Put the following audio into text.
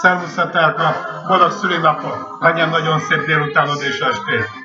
Szervusz Etelka, boldog szülinapot, legyen nagyon szép délutánod és estét!